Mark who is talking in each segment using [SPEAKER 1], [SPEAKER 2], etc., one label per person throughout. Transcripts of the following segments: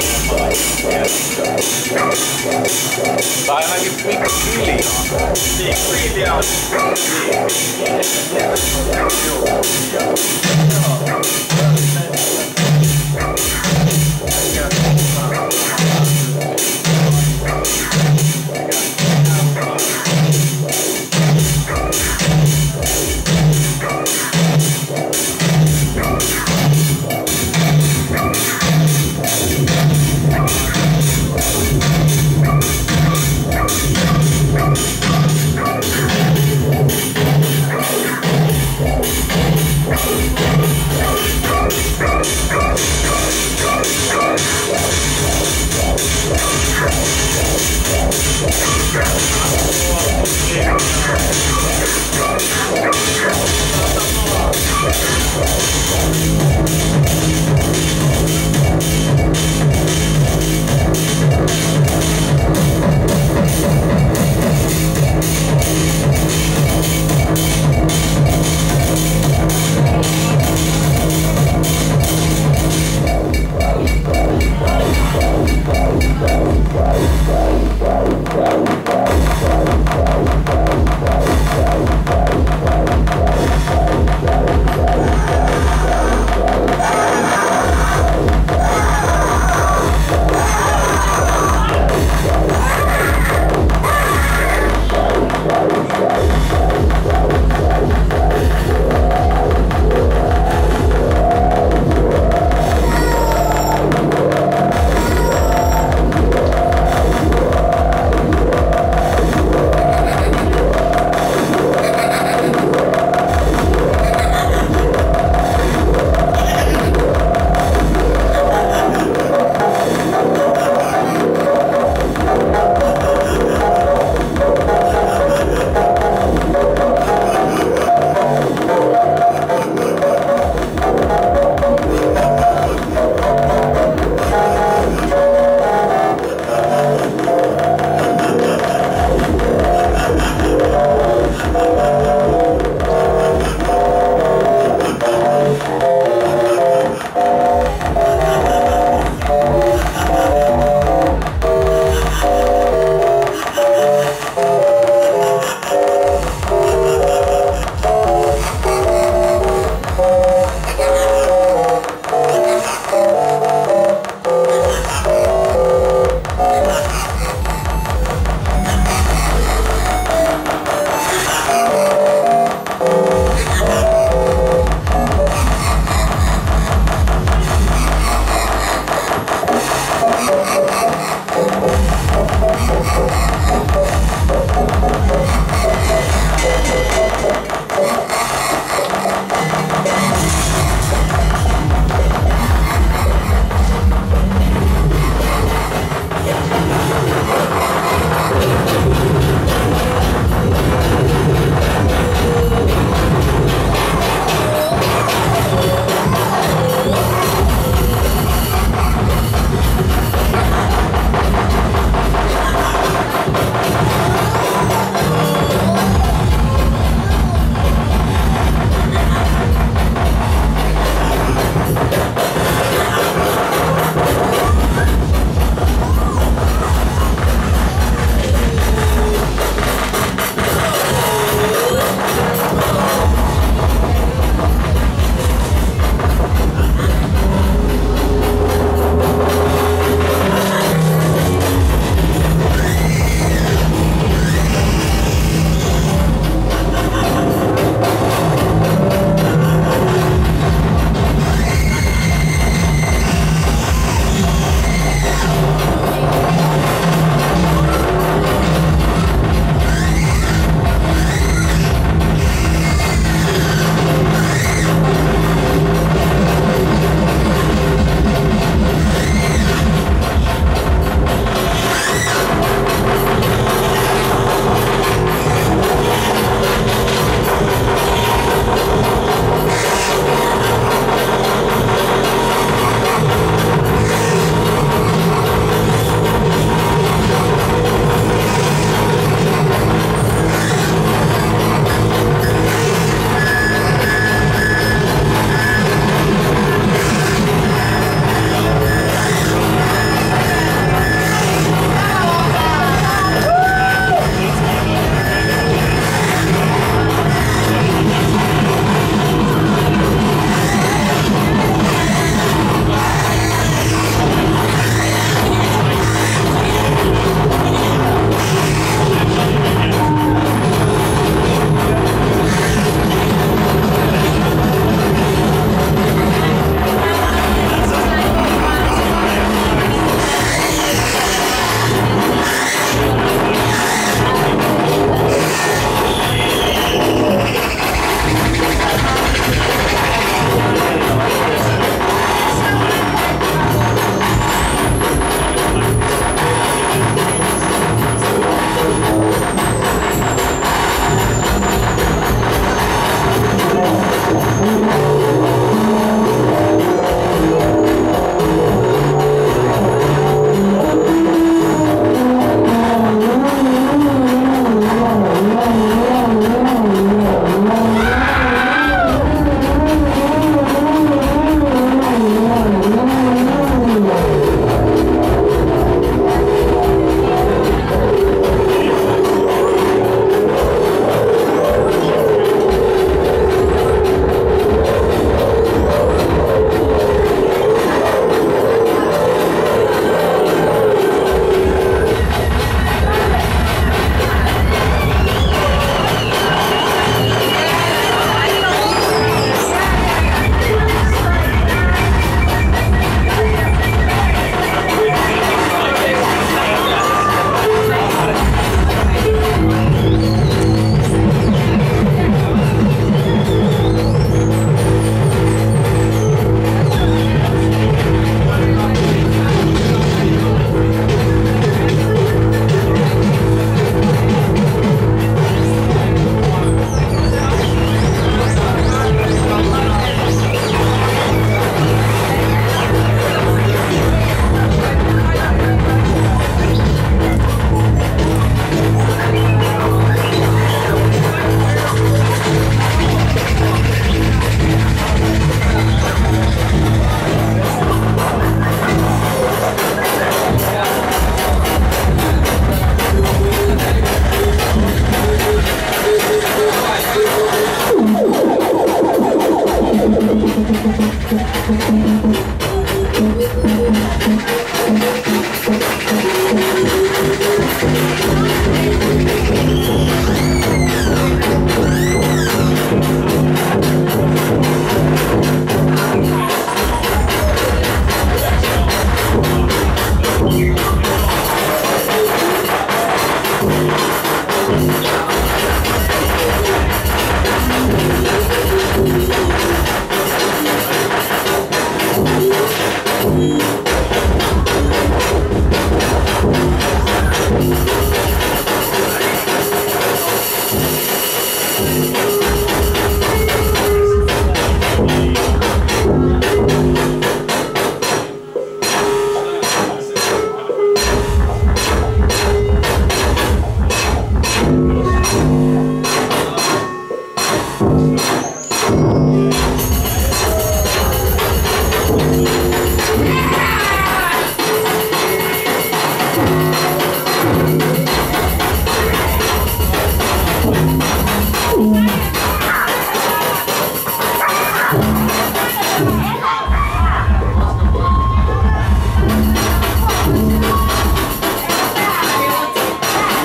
[SPEAKER 1] Bara man can speak freely. Speak freely out. Yeah. Yeah. Yeah. Yeah. Yeah. Yeah. Yeah.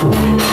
[SPEAKER 2] Ooh.